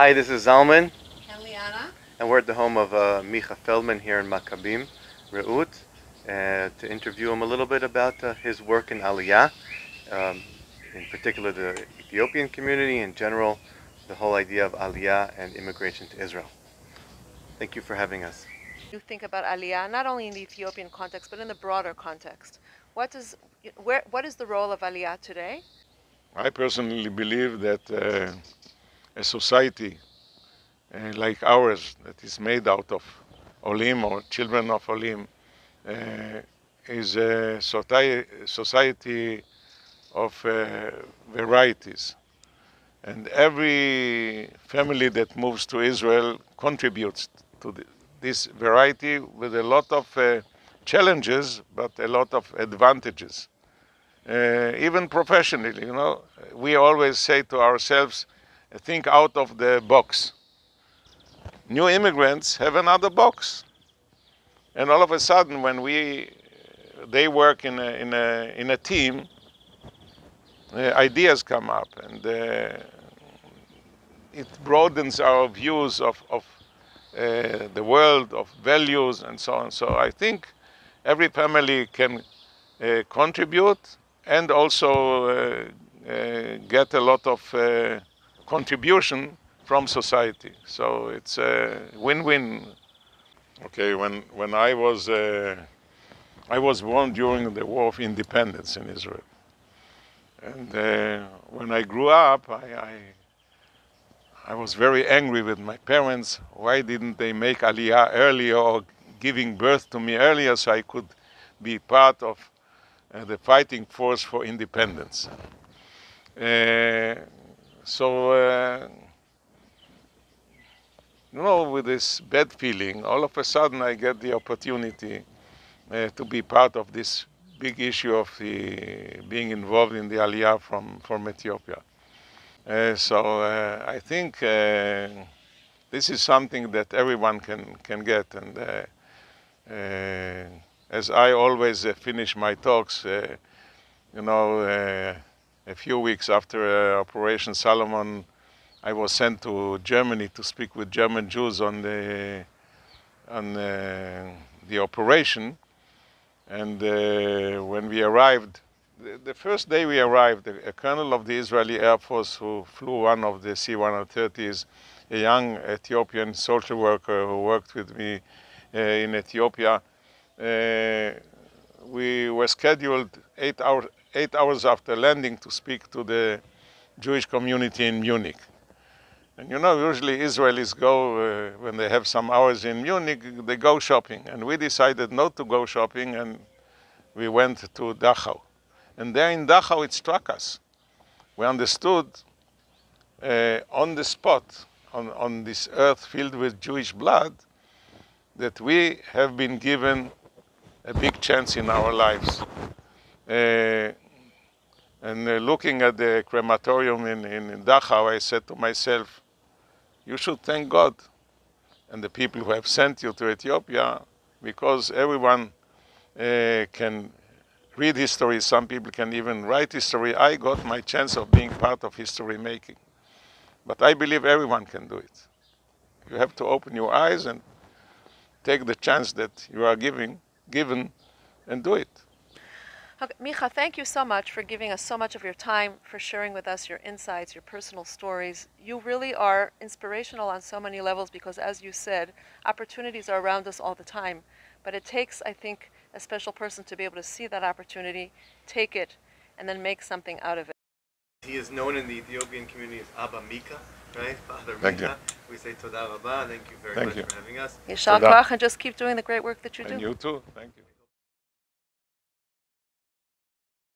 Hi, this is Zalman, And Lyana. and we're at the home of uh, Micha Feldmann here in Maccabim, Reut, uh, to interview him a little bit about uh, his work in Aliyah, um, in particular the Ethiopian community, in general, the whole idea of Aliyah and immigration to Israel. Thank you for having us. You think about Aliyah not only in the Ethiopian context but in the broader context. What does where what is the role of Aliyah today? I personally believe that uh, a society uh, like ours, that is made out of Olim or children of Olim, uh, is a society of uh, varieties. And every family that moves to Israel contributes to the, this variety with a lot of challenges, but a lot of advantages. Even professionally, you know, we always say to ourselves, think out of the box. New immigrants have another box. And all of a sudden, when we, they work in a, in a, in a team, uh, ideas come up and uh, it broadens our views of, of uh, the world, of values, and so on. So I think every family can uh, contribute and also uh, uh, get a lot of contribution from society. So it's a win-win. Okay, when when I was uh, I was born during the War of Independence in Israel, and uh, when I grew up, I, I I was very angry with my parents. Why didn't they make Aliyah earlier or giving birth to me earlier so I could be part of uh, the fighting force for independence? Uh, so, uh, you know, with this bad feeling, all of a sudden I get the opportunity uh, to be part of this big issue of the, being involved in the Aliyah from, from Ethiopia. Uh, so uh, I think uh, this is something that everyone can, can get. And uh, as I always finish my talks, you know, a few weeks after Operation Solomon, I was sent to Germany to speak with German Jews on the on the operation. And when we arrived, the, the first day we arrived, a, a, colonel of the Israeli Air Force who flew one of the C-130s, a young Ethiopian social worker who worked with me uh, in Ethiopia, uh, we were scheduled eight, hour, eight hours after landing to speak to the Jewish community in Munich. And you know, usually Israelis go, uh, when they have some hours in Munich, they go shopping. And we decided not to go shopping and we went to Dachau. And there in Dachau, it struck us. We understood uh, on the spot, on, on this earth filled with Jewish blood, that we have been given a big chance in our lives. Uh, and uh, looking at the crematorium in, in, Dachau, I said to myself, you should thank God and the people who have sent you to Ethiopia because everyone uh, can read history, some people can even write history. I got my chance of being part of history making. But I believe everyone can do it. You have to open your eyes and take the chance that you are giving, given and do it. Okay, Micha, thank you so much for giving us so much of your time, for sharing with us your insights, your personal stories. You really are inspirational on so many levels because, as you said, opportunities are around us all the time. But it takes, I think, a special person to be able to see that opportunity, take it, and then make something out of it. He is known in the Ethiopian community as Abba Micha, right? Father Thank Micha. We say Toda Rabba. Thank you very Thank much you. for having us. Yeshal Toda. And just keep doing the great work that you do. And you too. Thank you.